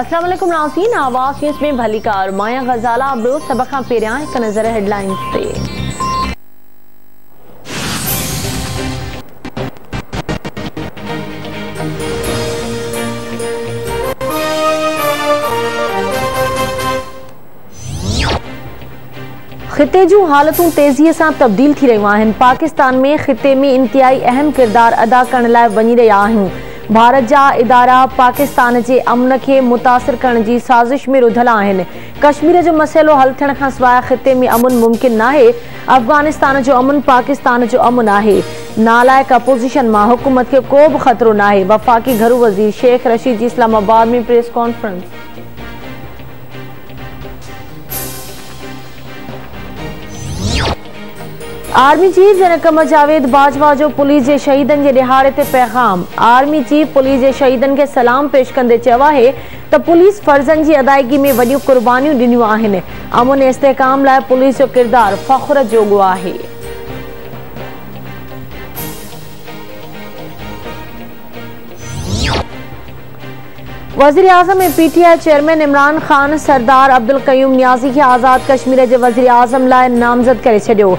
अस्सलाम वालेकुम नाज़रीन आवाज़ न्यूज़ में भली कार माया गजाला अबरोज सभ खां पहिरियाँ हिकु नज़र हेडलाइंस ते ख़िते जूं हालतूं तेज़ीअ सां तब्दील थी रहियूं पाकिस्तान में ख़िते में इंतिहाई अहम किरदारु अदा करण लाइ वञी रहिया भारत जा इदारा पाकिस्तान जे अमन खे मुतासिर करण जी साज़िश में रुधल आहिनि। कश्मीर जो मसइलो हल थियण खां ख़िते में अमुन मुमकिन नाहे। अफ़गानिस्तान जो अमुन पाकिस्तान जो अमुन आहे। नालाइक अपोज़िशन माँ हुकूमत खे को बि ख़तरो ना वफ़ाक़ी घरू वज़ीर शेख रशीद जी इस्लामाबाद में प्रेस कॉन्फ्रेंस। आर्मी चीफ जनकम जावेद बाजवा जो पुलिस जे शहीदनि जे ॾिहाड़े ते पैगाम। आर्मी चीफ पुलिस जे शहीदनि खे सलाम पेश कंदे चयो आहे त पुलिस फर्ज़नि जी अदायगी में वॾियूं क़ुर्बानियूं ॾिनियूं आहिनि। अमुन इस्तेकाम लाइ पुलिस जो किरदारु फ़ख्र जोॻो आहे। वज़ीर आज़म ऐं पीटीआई चेयरमैन इमरान ख़ान सरदार अब्दुल कयूम नियाज़ी खे आज़ाद कश्मीर जे वज़ीर आज़म लाइ नामज़द करे छॾियो।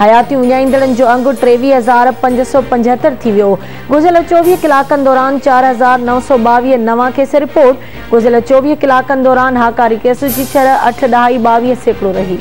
हयाती उञाईंदड़नि जो टवी हज़ार पंज सौ पंजहतरि थी वियो। गुजल चोवीह कलाकनि दौरान चार हज़ार नौ सौ ॿावीह नवां केस रिपोर्ट। गुजल चोवीह कलाकनि दौरान हाकारी केस जी शरह अठ ॾहाई ॿावीह सैकड़ों रही।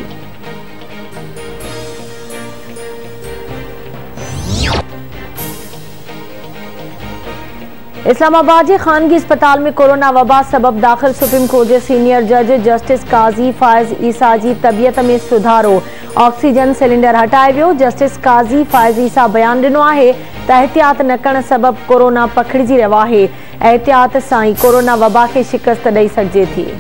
इस्लामाबाद के ख़ानगी अस्पताल में कोरोना वबा सबब दाख़िल सुप्रीम कोर्ट के सीनियर जज जस्टिस काज़ी फायज़ ईसा की तबियत में सुधारो। ऑक्सीजन सिलेंडर हटाए वियो। जस्टिस काज़ी फायज़ ईसा बयान आहे त एहतियात न कर सबब कोरोना पखिड़िजी रहियो आहे। एहतियात सां ई कोरोना वबा के शिकस्त ॾेई सघिजे थी।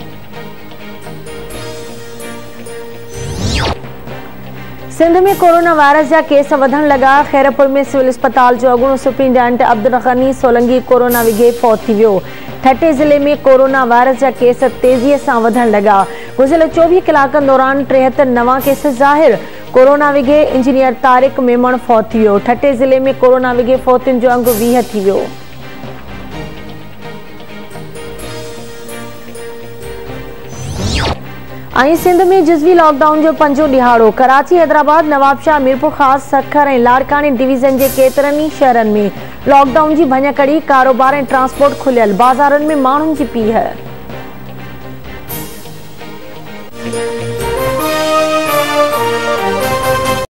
सिंध में कोरोना वायरस जा केस वधण ख़ैरपुर में सिविल अस्पताल जो अॻूणो सुप्रींटेंडेंट अब्दुल गनी सोलंगी कोरोना विघे फौत थी ठटे ज़िले में कोरोना वायरस जा केस तेज़ीअ सां वधण लॻा गुज़िरियल चोवीह दौरान टेहतरि नवां केस ज़ाहिर। कोरोना विघे इंजीनियर तारिक मेमण फौत थी ठटे ज़िले में कोरोना विघे फौतियुनि जो अंगु वीह थी वियो ऐं सिंध में जुज़वी लॉकडाउन जो पंजो ॾिहाड़ो कराची, हैदराबाद नवाबशाह मीरपुर, ख़ासि सखर ऐं लाड़कानी डिवीज़न जे केतिरनि ई शहरनि में लॉकडाउन जी भञकड़ी, कारोबार ऐं ट्रांसपोर्ट खुलियल बाज़ारनि में माण्हुनि जी पीह